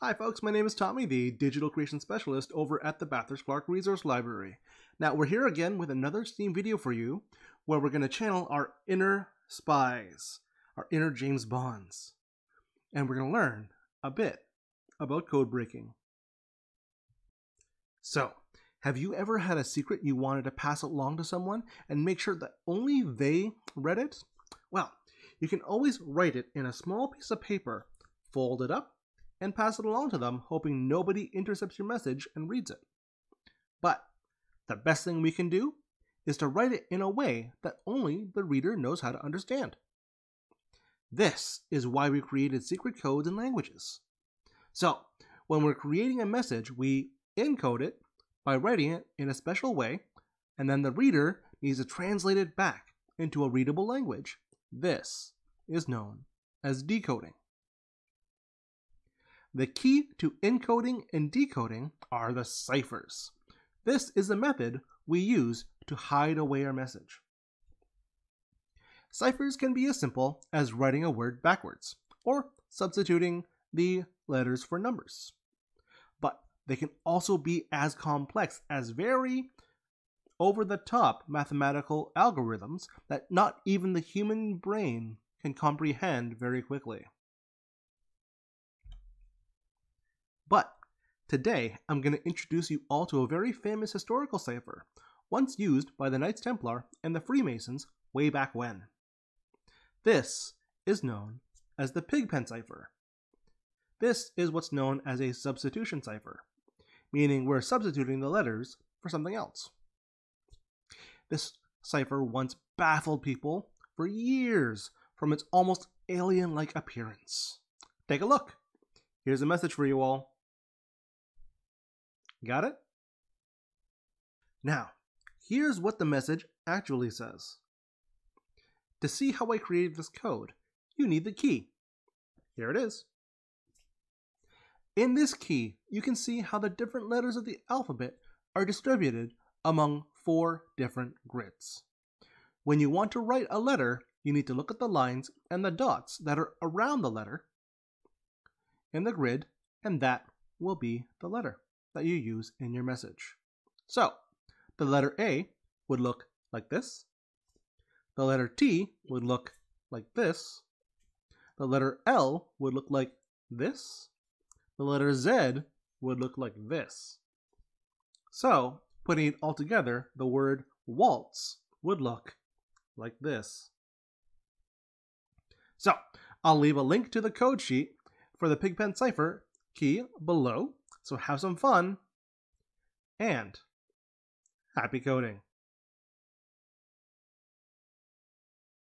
Hi folks, my name is Tommy, the Digital Creation Specialist over at the Bathurst Clark Resource Library. Now we're here again with another Steam video for you, where we're going to channel our inner spies, our inner James Bonds. And we're going to learn a bit about code breaking. So, have you ever had a secret you wanted to pass along to someone and make sure that only they read it? Well, you can always write it in a small piece of paper, fold it up, and pass it along to them, hoping nobody intercepts your message and reads it. But the best thing we can do is to write it in a way that only the reader knows how to understand. This is why we created secret codes and languages. So, when we're creating a message, we encode it by writing it in a special way, and then the reader needs to translate it back into a readable language. This is known as decoding. The key to encoding and decoding are the ciphers. This is the method we use to hide away our message. Ciphers can be as simple as writing a word backwards, or substituting the letters for numbers. But they can also be as complex as very over the top mathematical algorithms that not even the human brain can comprehend very quickly. But today I'm going to introduce you all to a very famous historical cipher, once used by the Knights Templar and the Freemasons way back when. This is known as the Pigpen cipher. This is what's known as a substitution cipher, meaning we're substituting the letters for something else. This cipher once baffled people for years from its almost alien like appearance. Take a look. Here's a message for you all. Got it? Now, here's what the message actually says. To see how I created this code, you need the key. Here it is. In this key, you can see how the different letters of the alphabet are distributed among four different grids. When you want to write a letter, you need to look at the lines and the dots that are around the letter in the grid, and that will be the letter that you use in your message. So, the letter A would look like this. The letter T would look like this. The letter L would look like this. The letter Z would look like this. So, putting it all together, the word waltz would look like this. So, I'll leave a link to the code sheet for the Pigpen cipher key below so have some fun and happy coding.